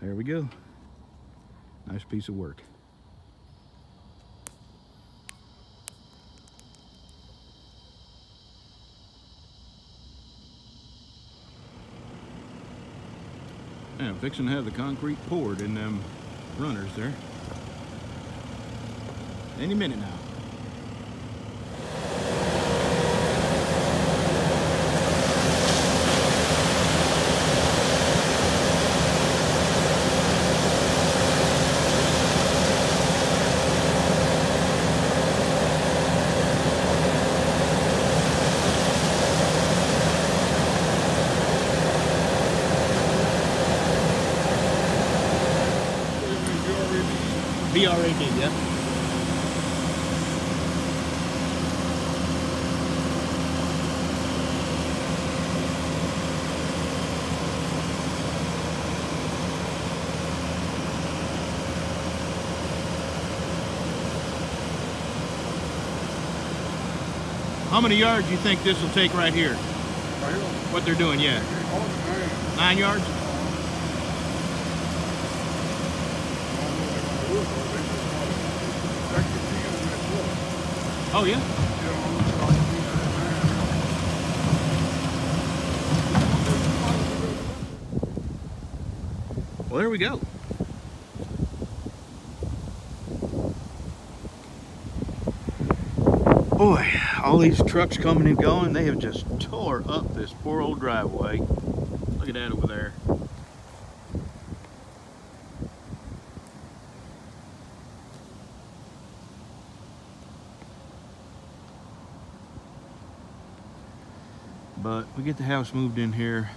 there we go. Nice piece of work. Yeah, fixing to have the concrete poured in them runners there. Any minute now. BRAD, yeah. How many yards do you think this will take right here? Right here. What they're doing, yeah. Nine yards? Oh, yeah? Well, there we go. Boy, all these trucks coming and going, they have just tore up this poor old driveway. Look at that over there. But we get the house moved in here,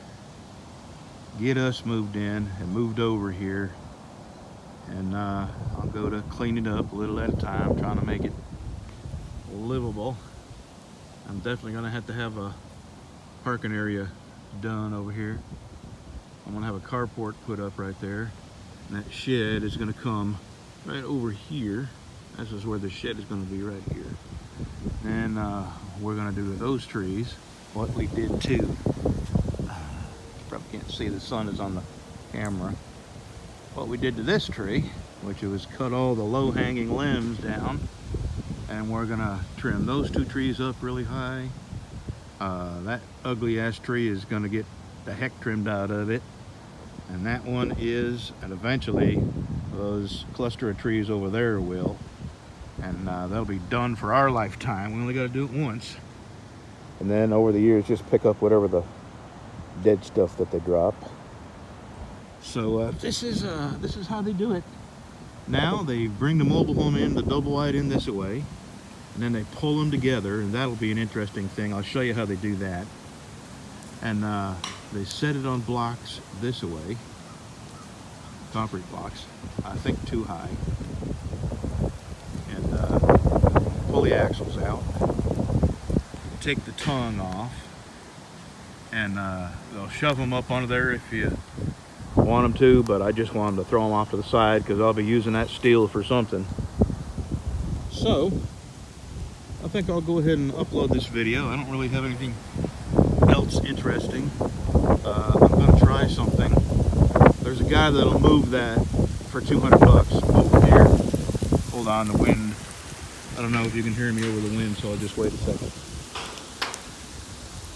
get us moved in and moved over here. And uh, I'll go to clean it up a little at a time, trying to make it livable. I'm definitely gonna have to have a parking area done over here. I'm gonna have a carport put up right there. And that shed is gonna come right over here. This is where the shed is gonna be right here. And uh, we're gonna do those trees what we did too. Probably can't see the sun is on the camera. What we did to this tree, which was cut all the low hanging limbs down and we're gonna trim those two trees up really high. Uh, that ugly ass tree is gonna get the heck trimmed out of it. And that one is, and eventually those cluster of trees over there will. And uh, they'll be done for our lifetime. We only gotta do it once. And then over the years, just pick up whatever the dead stuff that they drop. So uh, this is uh, this is how they do it. Now they bring the mobile home in, the double wide in this way, and then they pull them together, and that'll be an interesting thing. I'll show you how they do that. And uh, they set it on blocks this way, concrete blocks, I think too high, and uh, pull the axles out, take the tongue off, and uh, they'll shove them up onto there if you want them to, but I just want them to throw them off to the side because I'll be using that steel for something. So, I think I'll go ahead and upload this video. I don't really have anything else interesting. Uh, I'm going to try something. There's a guy that'll move that for 200 bucks over here. Hold on, the wind. I don't know if you can hear me over the wind, so I'll just wait a second.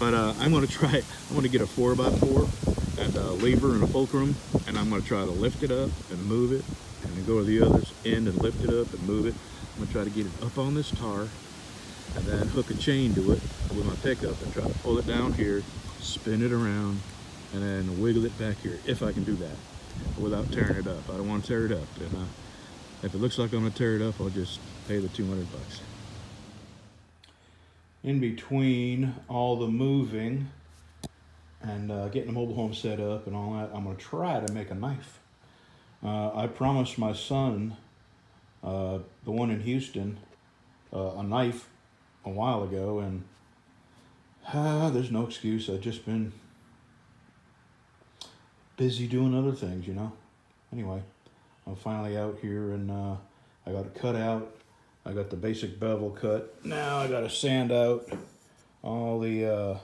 But uh, I'm going to try, I'm to get a 4x4 and a lever and a fulcrum, and I'm going to try to lift it up and move it, and go to the other end and lift it up and move it. I'm going to try to get it up on this tar, and then hook a chain to it with my pickup and try to pull it down here, spin it around, and then wiggle it back here, if I can do that, without tearing it up. I don't want to tear it up. And, uh, if it looks like I'm going to tear it up, I'll just pay the 200 bucks. In between all the moving and uh, getting the mobile home set up and all that, I'm going to try to make a knife. Uh, I promised my son, uh, the one in Houston, uh, a knife a while ago, and ah, there's no excuse. I've just been busy doing other things, you know. Anyway, I'm finally out here, and uh, I got it cut out. I got the basic bevel cut. Now I got to sand out all the uh,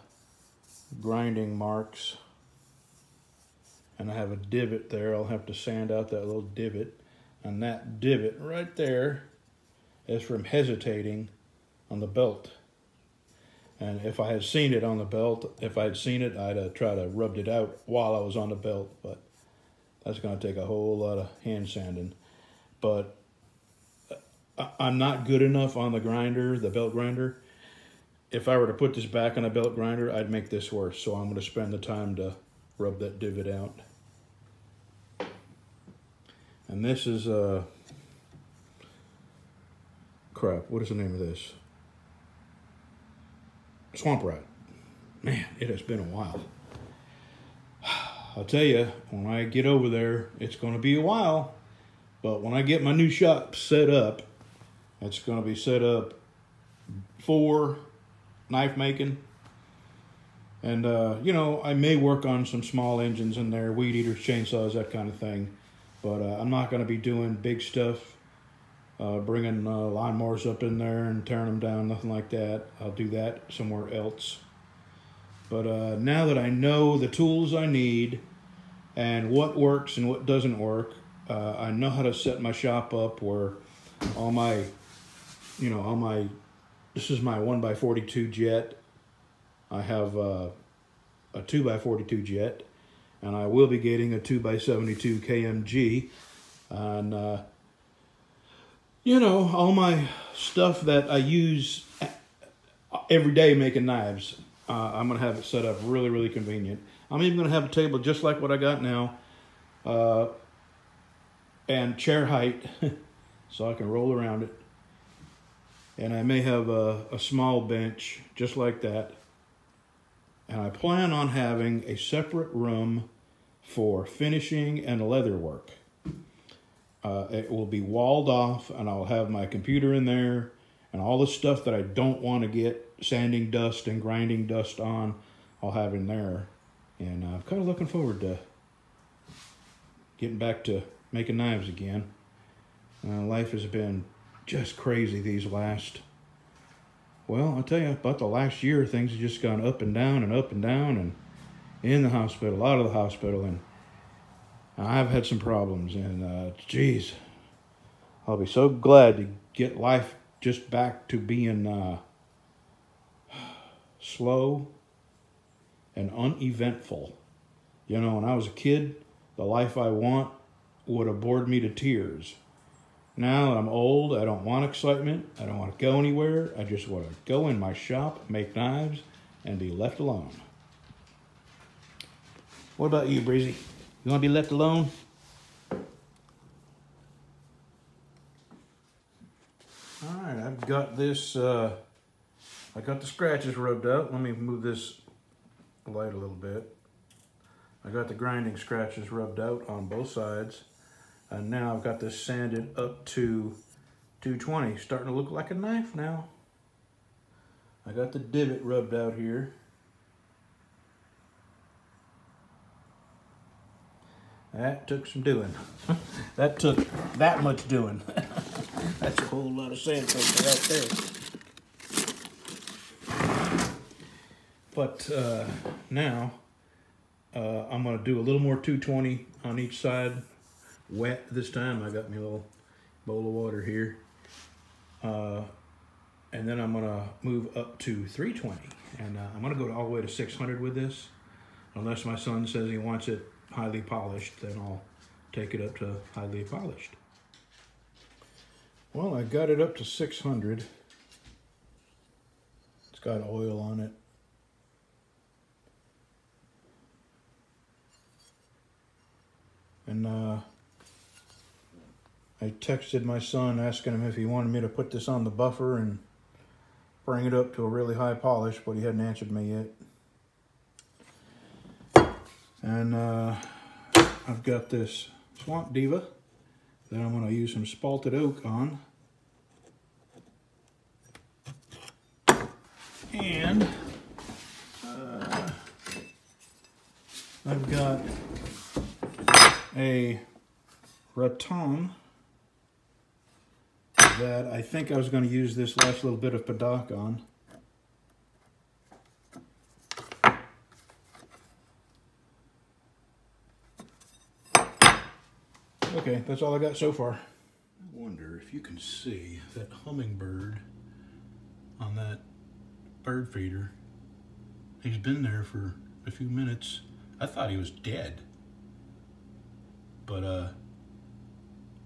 grinding marks and I have a divot there. I'll have to sand out that little divot. And that divot right there is from hesitating on the belt. And if I had seen it on the belt, if I had seen it, I'd have tried to rubbed it out while I was on the belt. But that's going to take a whole lot of hand sanding. But I'm not good enough on the grinder, the belt grinder. If I were to put this back on a belt grinder, I'd make this worse. So I'm going to spend the time to rub that divot out. And this is, uh, crap, what is the name of this? Swamp Rat. Man, it has been a while. I'll tell you, when I get over there, it's going to be a while. But when I get my new shop set up, it's going to be set up for knife making. And, uh, you know, I may work on some small engines in there, weed eaters, chainsaws, that kind of thing. But uh, I'm not going to be doing big stuff, uh, bringing uh, lawnmowers up in there and tearing them down, nothing like that. I'll do that somewhere else. But uh, now that I know the tools I need and what works and what doesn't work, uh, I know how to set my shop up where all my, you know, on my, this is my 1x42 jet. I have uh, a 2x42 jet and I will be getting a 2x72 KMG. And, uh, you know, all my stuff that I use every day making knives, uh, I'm going to have it set up really, really convenient. I'm even going to have a table just like what I got now. Uh, and chair height so I can roll around it. And I may have a, a small bench just like that and I plan on having a separate room for finishing and leather work. Uh, it will be walled off and I'll have my computer in there and all the stuff that I don't want to get sanding dust and grinding dust on, I'll have in there. And I'm kind of looking forward to getting back to making knives again. Uh, life has been just crazy these last well, I'll tell you, about the last year, things have just gone up and down and up and down and in the hospital, out of the hospital. And I've had some problems. And, uh, geez, I'll be so glad to get life just back to being uh, slow and uneventful. You know, when I was a kid, the life I want would have bored me to tears. Now I'm old, I don't want excitement. I don't want to go anywhere. I just want to go in my shop, make knives, and be left alone. What about you, Breezy? You want to be left alone? All right, I've got this, uh, I got the scratches rubbed out. Let me move this light a little bit. I got the grinding scratches rubbed out on both sides. And now I've got this sanded up to 220, starting to look like a knife now. I got the divot rubbed out here. That took some doing. that took that much doing. That's a whole lot of sandpaper right there. But uh, now uh, I'm going to do a little more 220 on each side wet this time. I got me a little bowl of water here. Uh, and then I'm gonna move up to 320. And uh, I'm gonna go all the way to 600 with this. Unless my son says he wants it highly polished, then I'll take it up to highly polished. Well, I got it up to 600. It's got oil on it. And uh, I texted my son asking him if he wanted me to put this on the buffer and bring it up to a really high polish, but he hadn't answered me yet. And uh, I've got this Swamp Diva that I'm going to use some spalted oak on. And uh, I've got a Raton that I think I was going to use this last little bit of Padauk on. Okay, that's all I got so far. I wonder if you can see that hummingbird on that bird feeder. He's been there for a few minutes. I thought he was dead. But uh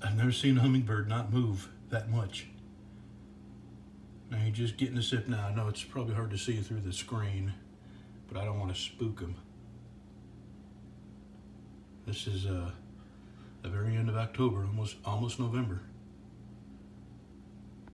I've never seen a hummingbird not move that much. Now he's just getting a sip now. I know it's probably hard to see through the screen, but I don't want to spook them. This is uh, the very end of October, almost almost November.